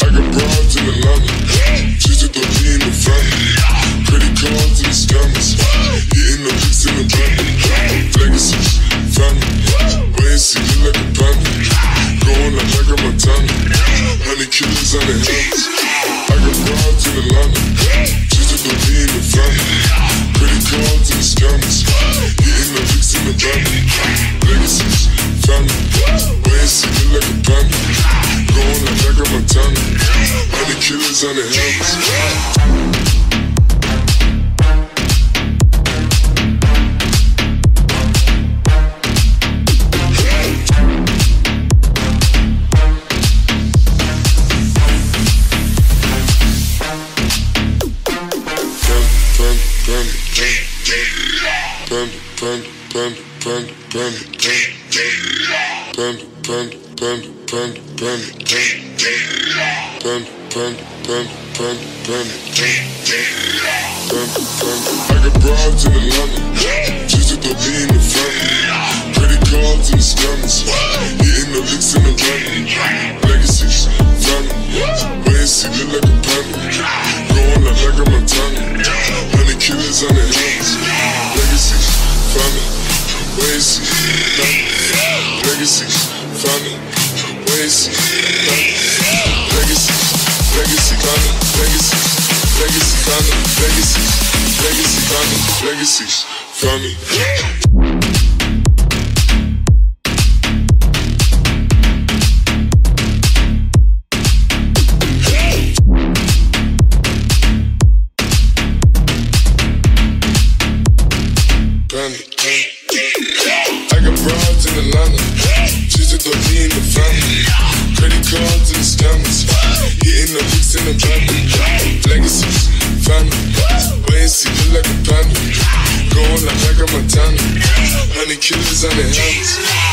I got broads in the London like a gun. Going to check on my tongue. All the killers on the bend, bend, bend, bend, bend, bend, bend, bend, bend, bend. I got broads in London, just at the lean in front. Credit cards and the scammers, hitting the licks in the van. Legacy, family, way see me like a panda. Going out like a Montana, honey killers on the hands. Legacy, family, way see, legacy. Family, Legacy, Legacy, Legacy. Legacy, Legacy. Legacy, Legacy. I got broads in Atlanta. In the family, legacies family. Way see like a panda, going like, like a Montana. Honey killers on the.